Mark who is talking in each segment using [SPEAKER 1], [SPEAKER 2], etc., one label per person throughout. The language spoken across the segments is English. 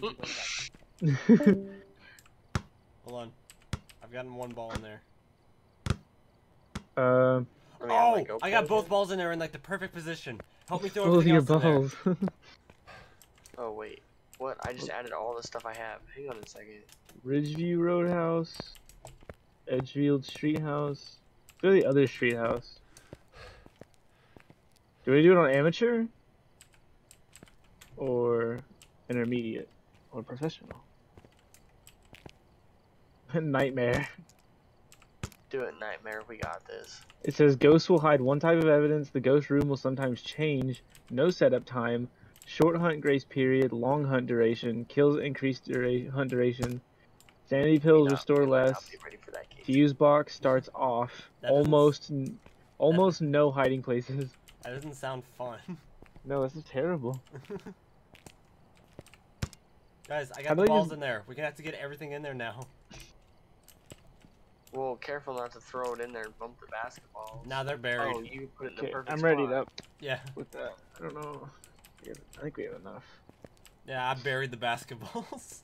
[SPEAKER 1] Hold on. I've gotten one ball in there.
[SPEAKER 2] uh,
[SPEAKER 3] I mean, I'm,
[SPEAKER 1] Oh,
[SPEAKER 3] like,
[SPEAKER 1] I got both balls in there in like the perfect position. Help me throw
[SPEAKER 2] full of
[SPEAKER 1] everything
[SPEAKER 2] your
[SPEAKER 1] else in there.
[SPEAKER 2] balls.
[SPEAKER 3] Oh wait, what? I just added all the stuff I have. Hang on a second.
[SPEAKER 2] Ridgeview Roadhouse, Edgefield Street House. Go the other street house. Do we do it on amateur? Or intermediate? Or professional? Nightmare.
[SPEAKER 3] Do it, Nightmare. We got this.
[SPEAKER 2] It says ghosts will hide one type of evidence. The ghost room will sometimes change. No setup time. Short hunt grace period. Long hunt duration. Kills increase dura- hunt duration. Sanity pills
[SPEAKER 3] Not-
[SPEAKER 2] restore less.
[SPEAKER 3] not be ready for that case.
[SPEAKER 2] Fuse box starts off.
[SPEAKER 1] That
[SPEAKER 2] almost, almost no hiding places.
[SPEAKER 1] That doesn't sound fun.
[SPEAKER 2] No, this is terrible.
[SPEAKER 1] Guys, I got
[SPEAKER 2] do
[SPEAKER 1] the balls
[SPEAKER 2] even-
[SPEAKER 1] in there. We're gonna have to get everything in there now.
[SPEAKER 3] Well, careful not to throw it in there and bump the basketball.
[SPEAKER 1] Now they're buried.
[SPEAKER 3] Oh, you put it in the
[SPEAKER 2] Okay,
[SPEAKER 3] perfect
[SPEAKER 2] I'm ready
[SPEAKER 3] spot.
[SPEAKER 2] up
[SPEAKER 1] Yeah,
[SPEAKER 2] with that. I don't know. I think we have enough.
[SPEAKER 1] yeah, I buried the basketballs.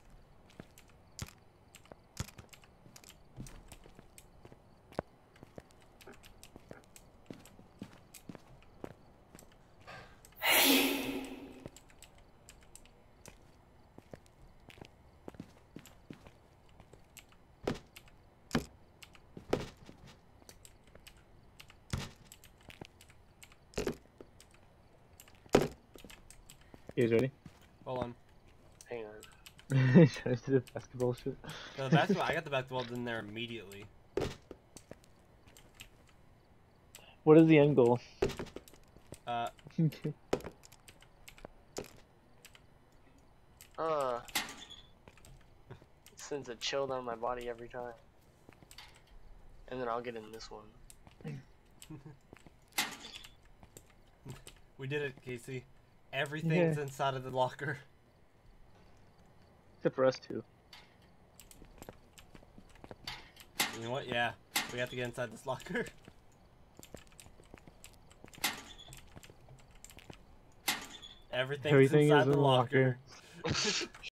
[SPEAKER 2] You guys ready?
[SPEAKER 1] Hold on.
[SPEAKER 3] Hang on.
[SPEAKER 2] Should I do the basketball shit?
[SPEAKER 1] No, the basketball. I got the basketballs in there immediately.
[SPEAKER 2] What is the end goal?
[SPEAKER 1] Uh,
[SPEAKER 3] Uh. Sends a chill down my body every time. And then I'll get in this one.
[SPEAKER 1] we did it, Casey. Everything's
[SPEAKER 2] Yeah.
[SPEAKER 1] inside of the locker.
[SPEAKER 2] Except for us two.
[SPEAKER 1] You know what? Yeah, we have to get inside this locker. Everything's
[SPEAKER 2] Everything
[SPEAKER 1] inside
[SPEAKER 2] is in
[SPEAKER 1] the
[SPEAKER 2] the locker.
[SPEAKER 1] locker.